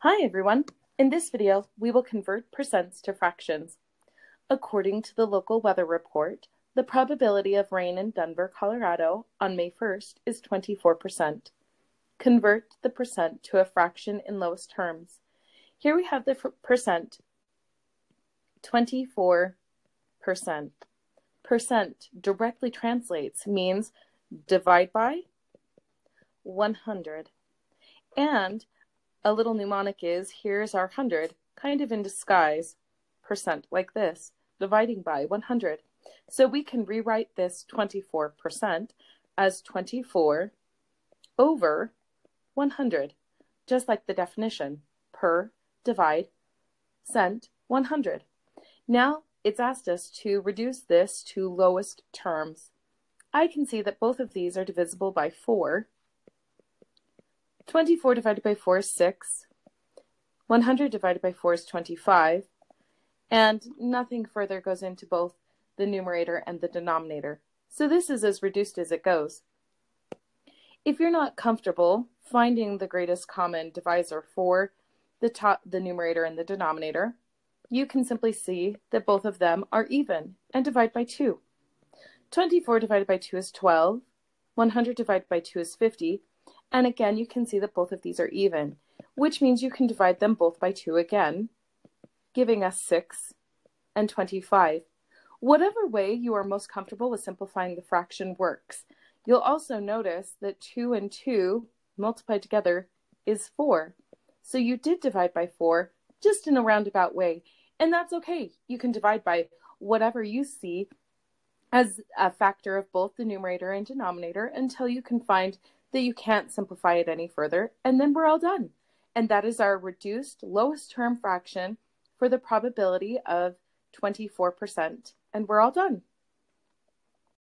Hi everyone! In this video, we will convert percents to fractions. According to the local weather report, the probability of rain in Denver, Colorado on May 1st is 24%. Convert the percent to a fraction in lowest terms. Here we have the percent, 24%. Percent directly translates, means divide by 100. And a little mnemonic is here's our 100, kind of in disguise, percent like this, dividing by 100. So we can rewrite this 24% as 24 over 100, just like the definition, per, divide, cent, 100. Now it's asked us to reduce this to lowest terms. I can see that both of these are divisible by 4, 24 divided by 4 is 6. 100 divided by 4 is 25. And nothing further goes into both the numerator and the denominator. So this is as reduced as it goes. If you're not comfortable finding the greatest common divisor for the top, the numerator and the denominator, you can simply see that both of them are even and divide by 2. 24 divided by 2 is 12. 100 divided by 2 is 50. And again, you can see that both of these are even, which means you can divide them both by 2 again, giving us 6 and 25. Whatever way you are most comfortable with simplifying the fraction works. You'll also notice that 2 and 2 multiplied together is 4. So you did divide by 4, just in a roundabout way. And that's okay. You can divide by whatever you see as a factor of both the numerator and denominator until you can find that you can't simplify it any further, and then we're all done. And that is our reduced lowest term fraction for the probability of 24%, and we're all done.